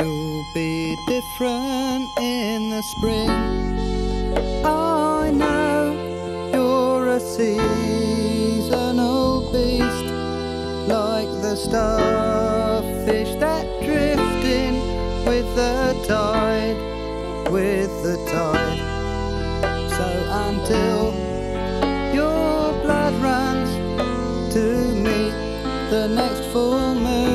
You'll be different in the spring. I know you're a seasonal beast, like the starfish that drift in with the tide, with the tide. So until your blood runs to meet the next full moon.